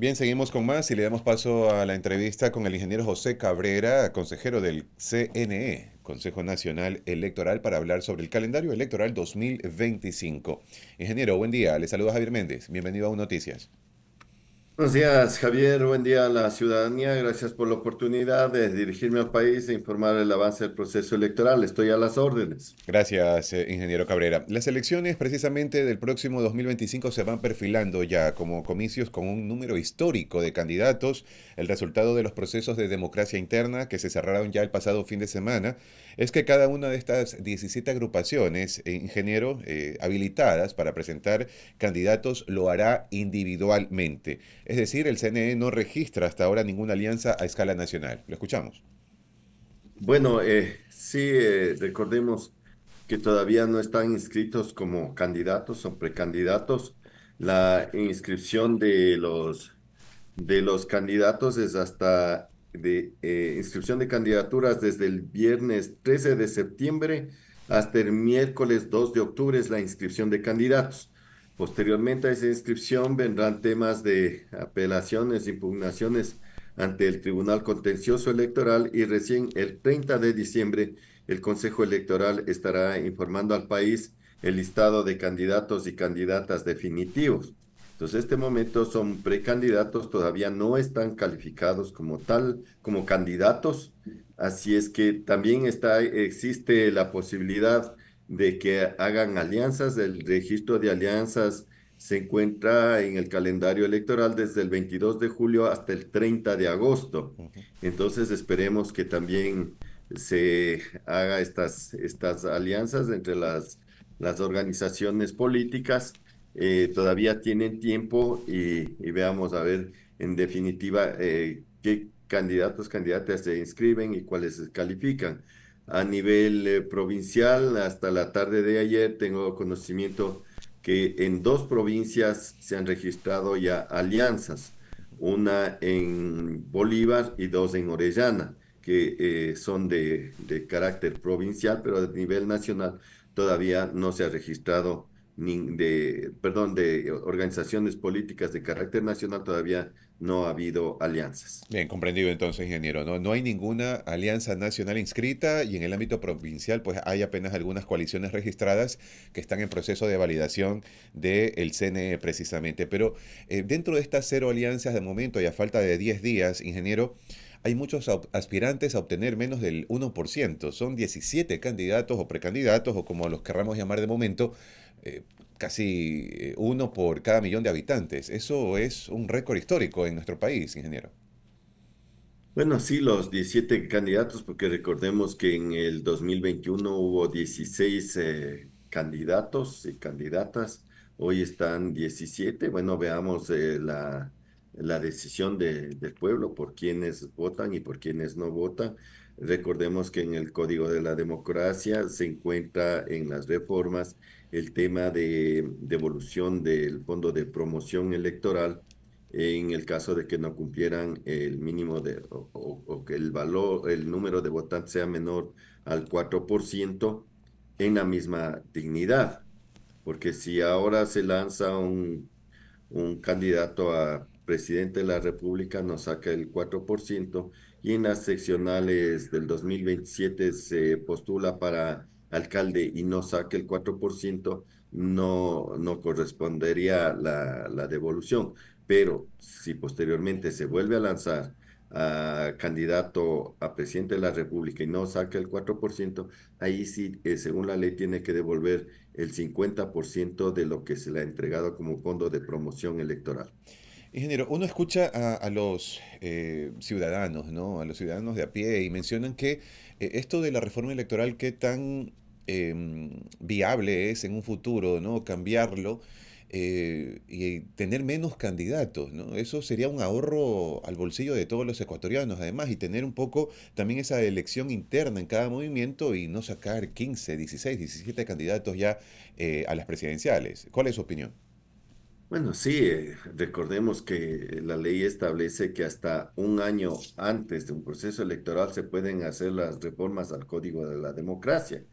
Bien, seguimos con más y le damos paso a la entrevista con el ingeniero José Cabrera, consejero del CNE, Consejo Nacional Electoral, para hablar sobre el calendario electoral 2025. Ingeniero, buen día. Le saluda Javier Méndez. Bienvenido a Un Noticias. Buenos días, Javier. Buen día a la ciudadanía. Gracias por la oportunidad de dirigirme al país e informar el avance del proceso electoral. Estoy a las órdenes. Gracias, eh, ingeniero Cabrera. Las elecciones precisamente del próximo 2025 se van perfilando ya como comicios con un número histórico de candidatos. El resultado de los procesos de democracia interna que se cerraron ya el pasado fin de semana es que cada una de estas 17 agrupaciones, eh, ingeniero, eh, habilitadas para presentar candidatos, lo hará individualmente. Es decir, el CNE no registra hasta ahora ninguna alianza a escala nacional. Lo escuchamos. Bueno, eh, sí, recordemos que todavía no están inscritos como candidatos o precandidatos. La inscripción de los, de los candidatos es hasta de eh, inscripción de candidaturas desde el viernes 13 de septiembre hasta el miércoles 2 de octubre es la inscripción de candidatos. Posteriormente a esa inscripción vendrán temas de apelaciones, impugnaciones ante el Tribunal Contencioso Electoral y recién el 30 de diciembre el Consejo Electoral estará informando al país el listado de candidatos y candidatas definitivos. Entonces, este momento son precandidatos, todavía no están calificados como tal, como candidatos, así es que también está, existe la posibilidad de que hagan alianzas. El registro de alianzas se encuentra en el calendario electoral desde el 22 de julio hasta el 30 de agosto. Entonces esperemos que también se haga estas, estas alianzas entre las, las organizaciones políticas. Eh, todavía tienen tiempo y, veamos a ver en definitiva eh, qué candidatos, candidatas se inscriben y cuáles califican a nivel eh, provincial. Hasta la tarde de ayer tengo conocimiento que en dos provincias se han registrado ya alianzas, una en Bolívar y dos en Orellana, que eh, son de, de, carácter provincial, pero a nivel nacional todavía no se ha registrado de, perdón, de organizaciones políticas de carácter nacional todavía no ha habido alianzas. Bien, comprendido entonces, ingeniero. No, no hay ninguna alianza nacional inscrita y en el ámbito provincial pues hay apenas algunas coaliciones registradas que están en proceso de validación del CNE precisamente. Pero eh, dentro de estas cero alianzas de momento y a falta de 10 días, ingeniero, hay muchos aspirantes a obtener menos del 1%. Son 17 candidatos o precandidatos o como los querramos llamar de momento eh, casi eh, uno por cada millón de habitantes. Eso es un récord histórico en nuestro país, ingeniero. Bueno, sí, los 17 candidatos, porque recordemos que en el 2021 hubo 16 eh, candidatos y candidatas, hoy están 17. Bueno, veamos la, la, decisión del pueblo por quienes votan y por quienes no votan. Recordemos que en el Código de la Democracia se encuentra en las reformas el tema de devolución del fondo de promoción electoral en el caso de que no cumplieran el mínimo de o, que el valor, el número de votantes sea menor al 4% en la misma dignidad. Porque si ahora se lanza un, un candidato a presidente de la República, nos saca el 4%, y en las seccionales del 2027 se postula para alcalde y no saque el 4%, no, no correspondería la, la devolución. Pero si posteriormente se vuelve a lanzar a candidato a presidente de la República y no saca el 4%, ahí sí, eh, según la ley, tiene que devolver el 50% de lo que se le ha entregado como fondo de promoción electoral. Ingeniero, uno escucha a, los eh, ciudadanos, ¿no? A los ciudadanos de a pie y mencionan que eh, esto de la reforma electoral, qué tan em, viable es en un futuro, ¿no? Cambiarlo eh, y tener menos candidatos, ¿no? Eso sería un ahorro al bolsillo de todos los ecuatorianos, además, y tener un poco también esa elección interna en cada movimiento y no sacar 15, 16, 17 candidatos ya a las presidenciales. ¿Cuál es su opinión? Bueno, sí, eh, recordemos que la ley establece que hasta un año antes de un proceso electoral se pueden hacer las reformas al Código de la Democracia.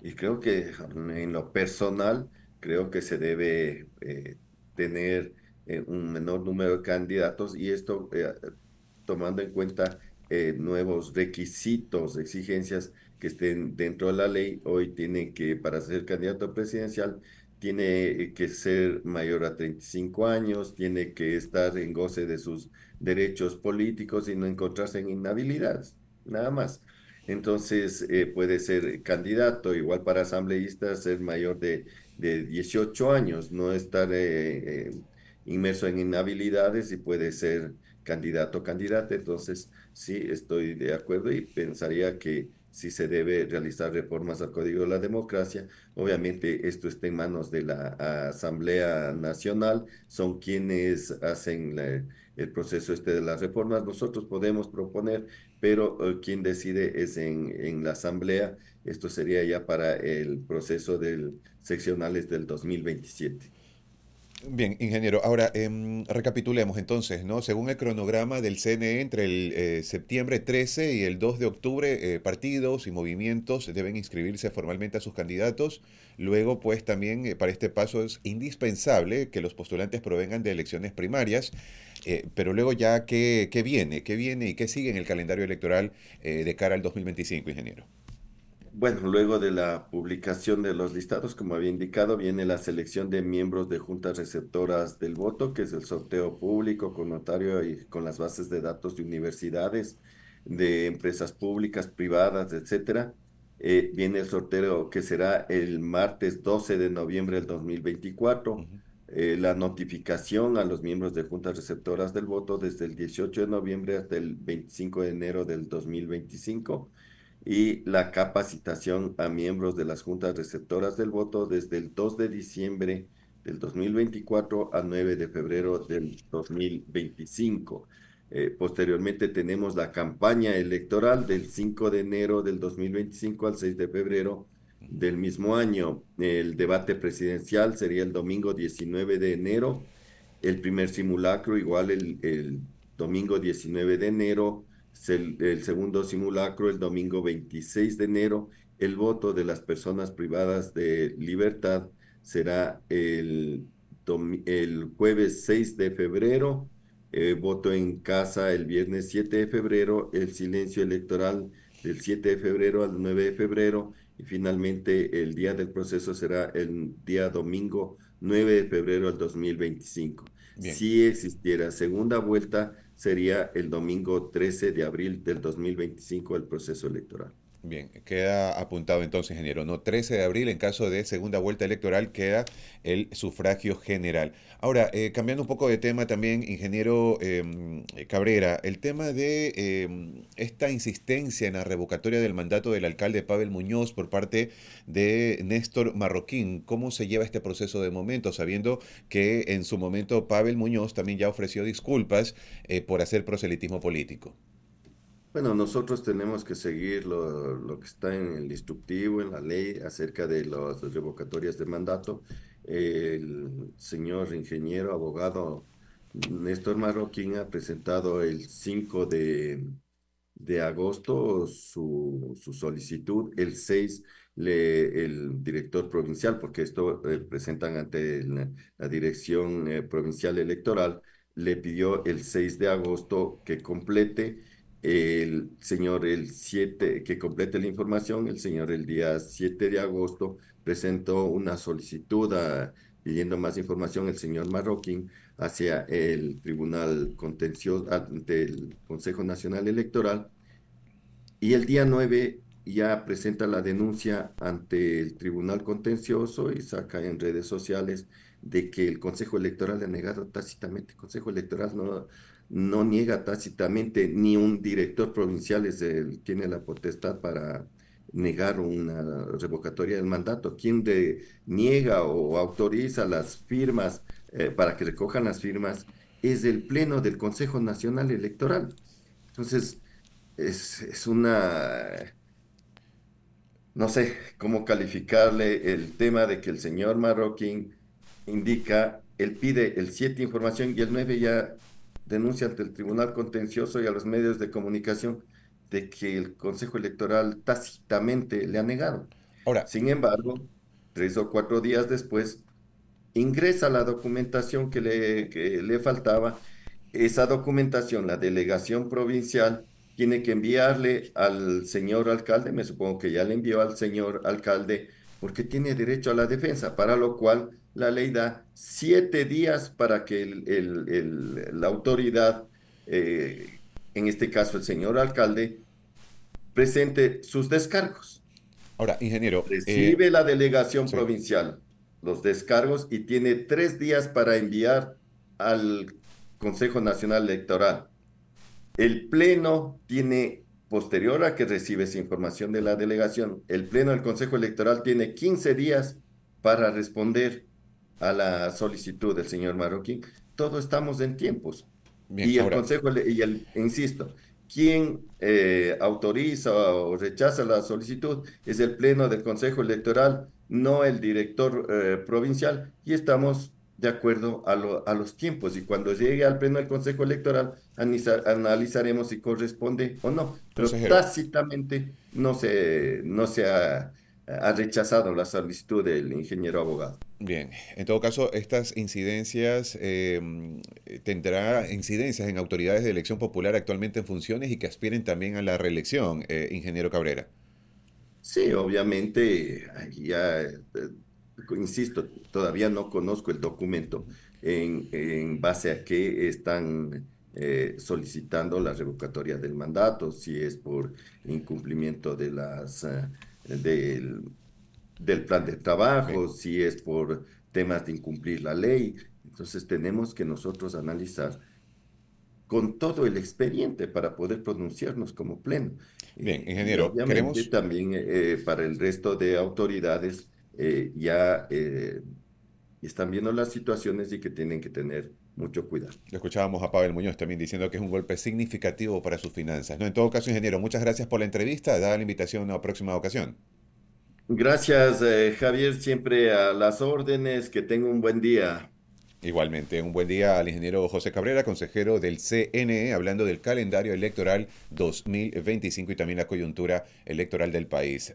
Y creo que en lo personal, creo que se debe eh, tener eh, un menor número de candidatos y esto tomando en cuenta nuevos requisitos, exigencias que estén dentro de la ley. Hoy tiene que, para ser candidato presidencial, tiene que ser mayor a 35 años, tiene que estar en goce de sus derechos políticos y no encontrarse en inhabilidades, nada más. Entonces, eh, puede ser candidato, igual para asambleísta, ser mayor de, de 18 años, no estar eh, eh, inmerso en inhabilidades y puede ser candidato o candidata. Entonces, sí, estoy de acuerdo y pensaría que si se debe realizar reformas al Código de la Democracia. Obviamente esto está en manos de la Asamblea Nacional, son quienes hacen el proceso este de las reformas. Nosotros podemos proponer, pero eh, quien decide es en, en la Asamblea. Esto sería ya para el proceso del seccionales del 2027. Bien, ingeniero. Ahora, em, recapitulemos entonces, ¿no? Según el cronograma del CNE, entre el eh, septiembre 13 y el 2 de octubre, eh, partidos y movimientos deben inscribirse formalmente a sus candidatos. Luego, pues también eh, para este paso es indispensable que los postulantes provengan de elecciones primarias. pero luego ya, ¿qué, ¿qué, viene? ¿Qué viene y qué sigue en el calendario electoral de cara al 2025, ingeniero? Bueno, luego de la publicación de los listados, como había indicado, viene la selección de miembros de juntas receptoras del voto, que es el sorteo público con notario y con las bases de datos de universidades, de empresas públicas, privadas, etcétera. Eh, viene el sorteo que será el martes 12 de noviembre del 2024. Eh, la notificación a los miembros de juntas receptoras del voto desde el 18 de noviembre hasta el 25 de enero del 2025 y la capacitación a miembros de las juntas receptoras del voto desde el 2 de diciembre del 2024 al 9 de febrero del 2025. Eh, posteriormente tenemos la campaña electoral del 5 de enero del 2025 al 6 de febrero del mismo año. El debate presidencial sería el domingo 19 de enero. El primer simulacro igual el, domingo 19 de enero el, segundo simulacro el domingo 26 de enero. El voto de las personas privadas de libertad será el, el jueves 6 de febrero. Eh, voto en casa el viernes 7 de febrero. El silencio electoral del 7 de febrero al 9 de febrero. Y finalmente el día del proceso será el día domingo 9 de febrero del 2025. Si existiera segunda vuelta, sería el domingo 13 de abril del 2025 el proceso electoral. Bien, queda apuntado entonces, ingeniero. No, 13 de abril, en caso de segunda vuelta electoral, queda el sufragio general. Ahora, eh, cambiando un poco de tema también, ingeniero em, Cabrera, el tema de em, esta insistencia en la revocatoria del mandato del alcalde Pavel Muñoz por parte de Néstor Marroquín, ¿cómo se lleva este proceso de momento, sabiendo que en su momento Pavel Muñoz también ya ofreció disculpas eh, por hacer proselitismo político? Bueno, nosotros tenemos que seguir lo, que está en el instructivo, en la ley acerca de las revocatorias de mandato. El señor ingeniero, abogado Néstor Marroquín ha presentado el 5 de, agosto su, su, solicitud, el 6 le, el director provincial, porque esto eh, presentan ante la, Dirección eh, Provincial Electoral, le pidió el 6 de agosto que complete el señor el 7, que complete la información, el señor el día 7 de agosto presentó una solicitud pidiendo más información el señor Marroquín hacia el Tribunal Contencioso, ante el Consejo Nacional Electoral, y el día 9 ya presenta la denuncia ante el Tribunal Contencioso y saca en redes sociales de que el Consejo Electoral ha negado tácitamente. El Consejo Electoral no, no niega tácitamente, ni un director provincial es el, tiene la potestad para negar una revocatoria del mandato. Quien niega o autoriza las firmas eh, para que recojan las firmas es el Pleno del Consejo Nacional Electoral. Entonces, es, es una... No sé cómo calificarle el tema de que el señor Marroquín indica, él pide el 7 información y el 9 ya denuncia ante el Tribunal Contencioso y a los medios de comunicación de que el Consejo Electoral tácitamente le ha negado. Ahora, sin embargo, tres o cuatro días después, ingresa la documentación que le, que le faltaba. Esa documentación, la delegación provincial tiene que enviarle al señor alcalde, me supongo que ya le envió al señor alcalde, porque tiene derecho a la defensa, para lo cual la ley da siete días para que el, el, la autoridad, eh, en este caso el señor alcalde, presente sus descargos. Ahora, ingeniero. Recibe eh, la delegación provincial los descargos y tiene tres días para enviar al Consejo Nacional Electoral. El Pleno tiene, posterior a que recibe esa información de la delegación, el Pleno del Consejo Electoral tiene 15 días para responder a la solicitud del señor Marroquín. Todos estamos en tiempos. y el Consejo, y el, insisto, quien eh, autoriza o rechaza la solicitud es el Pleno del Consejo Electoral, no el director eh, provincial, y estamos de acuerdo a, a, los tiempos. Y cuando llegue al Pleno del Consejo Electoral, analizaremos si corresponde o no. Pero tácitamente no se, no se ha ha rechazado la solicitud del ingeniero abogado. Bien, en todo caso, estas incidencias em, tendrá incidencias en autoridades de elección popular actualmente en funciones y que aspiren también a la reelección, eh, ingeniero Cabrera. Sí, obviamente, ya, eh, insisto, todavía no conozco el documento en, en base a qué están eh, solicitando la revocatoria del mandato, si es por incumplimiento de las del, del plan de trabajo, si es por temas de incumplir la ley. Entonces tenemos que nosotros analizar con todo el expediente para poder pronunciarnos como pleno. Bien, ingeniero, queremos... también eh, para el resto de autoridades eh, ya eh, están viendo las situaciones y que tienen que tener mucho cuidado. Escuchábamos a Pavel Muñoz también diciendo que es un golpe significativo para sus finanzas. No, en todo caso, ingeniero, muchas gracias por la entrevista. Da la invitación a una próxima ocasión. Gracias, eh, Javier, siempre a las órdenes. Que tenga un buen día. Igualmente, un buen día al ingeniero José Cabrera, consejero del CNE, hablando del calendario electoral 2025 y también la coyuntura electoral del país.